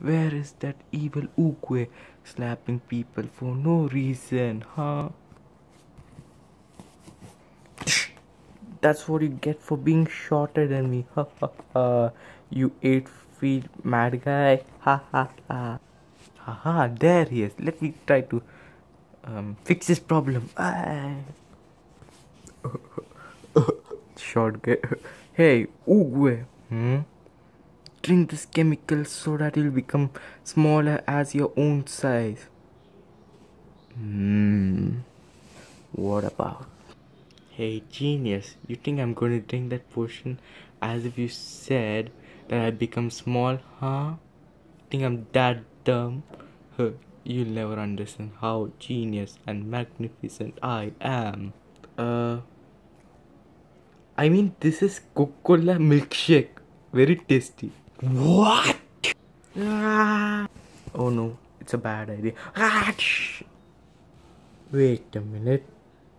Where is that evil Ukwe slapping people for no reason, huh? That's what you get for being shorter than me. Ha ha ha. You eight feet mad guy. Ha ha ha. Ha ha. There he is. Let me try to um, fix this problem. Short guy. Hey, Ugwe. Hmm? Drink this chemical so that you'll become smaller as your own size. Hmm. What about? Hey, genius. You think I'm going to drink that potion as if you said that I become small, huh? Think I'm that dumb? Huh, you'll never understand how genius and magnificent I am. Uh. I mean, this is Coca-Cola milkshake. Very tasty. What? Ah. Oh no, it's a bad idea. Ah. Wait a minute.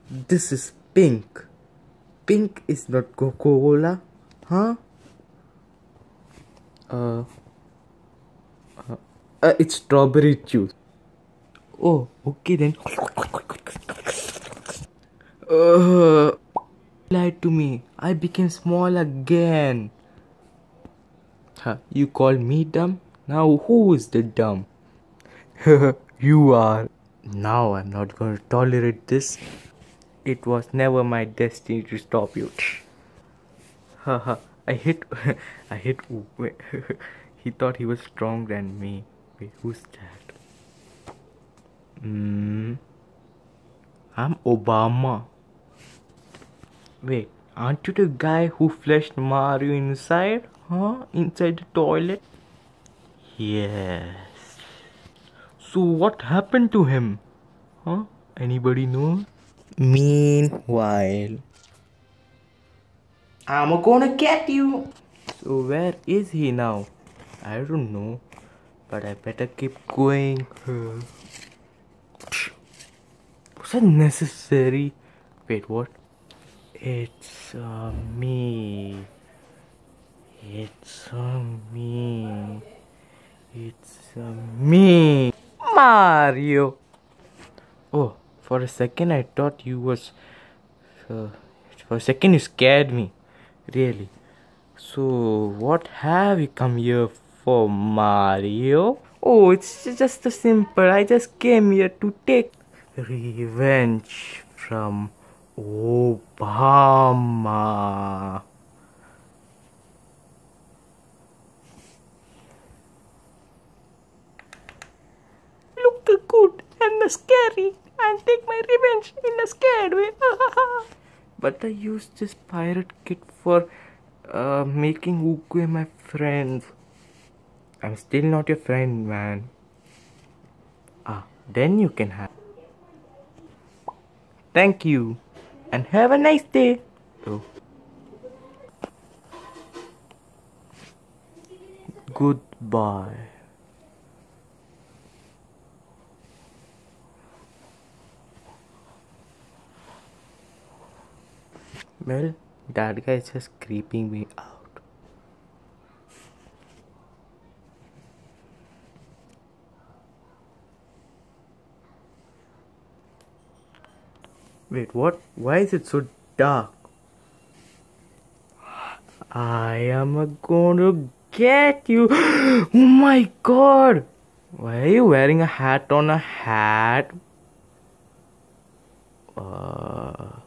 This is pink. Pink is not Coca-Cola, huh? Uh, uh, uh, it's strawberry juice. Oh, okay then. Uh, lied to me. I became small again. Huh, you call me dumb? Now who is the dumb? you are. Now I'm not going to tolerate this. It was never my destiny to stop you. Haha, I hit. I hit. He thought he was stronger than me. Wait, who's that? Hmm. I'm Obama. Wait, aren't you the guy who flushed Mario inside? Huh? Inside the toilet? Yes. So what happened to him? Huh? Anybody know? Meanwhile, I'm gonna get you. So where is he now? I don't know, but I better keep going. Was that necessary? Wait, what? It's uh, me. It's me. It's me. Mario. Oh, for a second I thought you was. Uh, for a second you scared me. Really. So what have you come here for, Mario? Oh, it's just a simple. I just came here to take revenge from Obama. Look good and the scary and take my revenge in a scared way. but I used this pirate kit for uh, making Ukwe my friend. I'm still not your friend, man. Ah, then you can have. Thank you, and have a nice day. Oh. Goodbye. Well, that guy is just creeping me out. Wait, what? Why is it so dark? I am gonna get you. Oh my god! Why are you wearing a hat on a hat? Uh.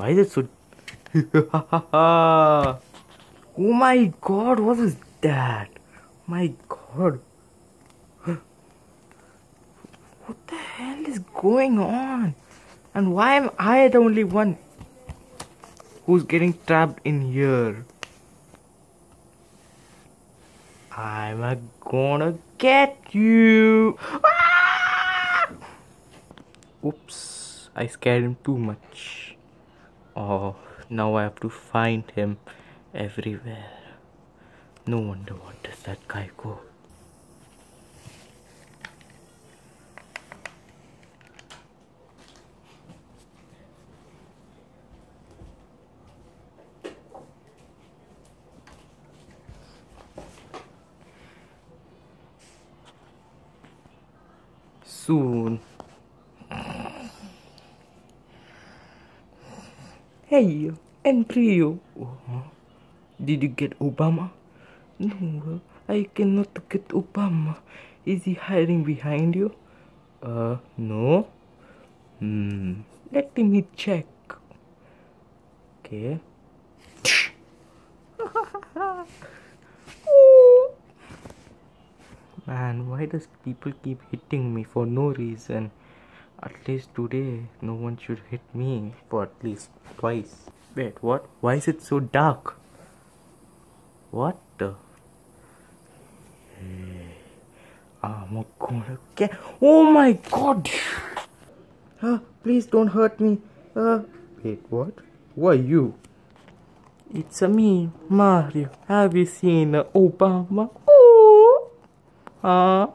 Why is it so. oh my god, what is that? My god. What the hell is going on? And why am I the only one who's getting trapped in here? I'm a gonna get you. Ah! Oops, I scared him too much. Oh, now I have to find him everywhere. No wonder what does that guy go? Soon. Hey, Embryo. Did you get Obama? No, I cannot get Obama. Is he hiding behind you? Uh, no. Hmm, let me check. Okay. Man, why does people keep hitting me for no reason? At least today, no one should hit me for at least twice. Wait, what? Why is it so dark? What the? I'm gonna get. Oh my god! Uh, please don't hurt me. Uh, wait, what? Who are you? It's a me, Mario. Have you seen Obama? Oh! Uh,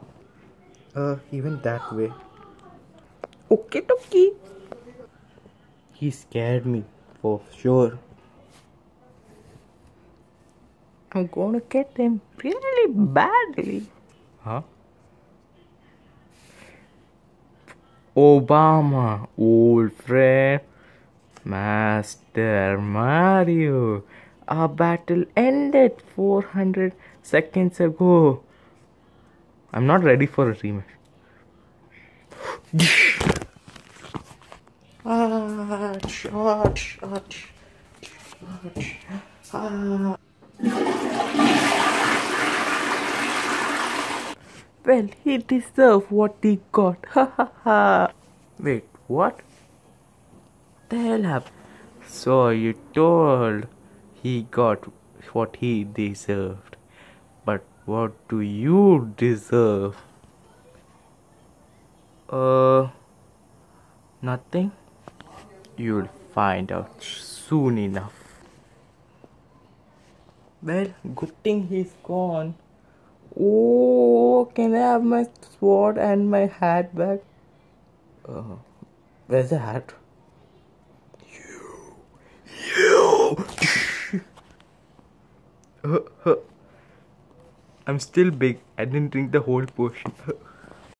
uh, even that way. Okay, dokie. He scared me for sure. I'm gonna get him really badly. Huh? Obama, old friend, Master Mario. Our battle ended 400 seconds ago. I'm not ready for a rematch. Ah, shot, shot, shot. Ah. Well, he deserved what he got. Ha ha ha. Wait, what? The hell happened? So you told he got what he deserved. But what do you deserve? Uh, nothing. You'll find out soon enough. Well, good thing he's gone. Oh, can I have my sword and my hat back? Uh, where's the hat? You, you. uh. I'm still big. I didn't drink the whole potion.